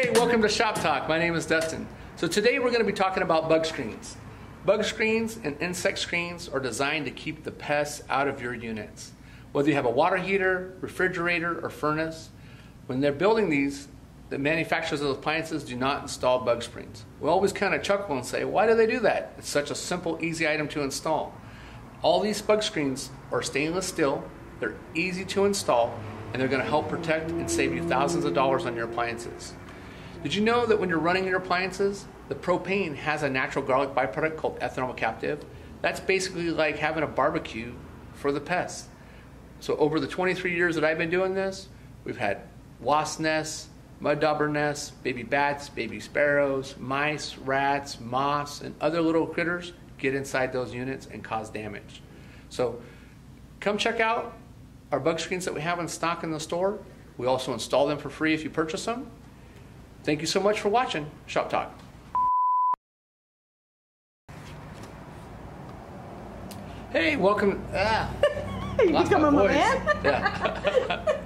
Hey, welcome to Shop Talk. My name is Dustin. So today we're going to be talking about bug screens. Bug screens and insect screens are designed to keep the pests out of your units. Whether you have a water heater, refrigerator, or furnace, when they're building these, the manufacturers of appliances do not install bug screens. We always kind of chuckle and say, why do they do that? It's such a simple, easy item to install. All these bug screens are stainless steel, they're easy to install, and they're going to help protect and save you thousands of dollars on your appliances. Did you know that when you're running your appliances, the propane has a natural garlic byproduct called ethyl mercaptan? That's basically like having a barbecue for the pests. So over the 23 years that I've been doing this, we've had wasp nests, mud dauber nests, baby bats, baby sparrows, mice, rats, moths, and other little critters get inside those units and cause damage. So come check out our bug screens that we have in stock in the store. We also install them for free if you purchase them. Thank you so much for watching Shop Talk. Hey, welcome. Ah, You become my a man? Yeah.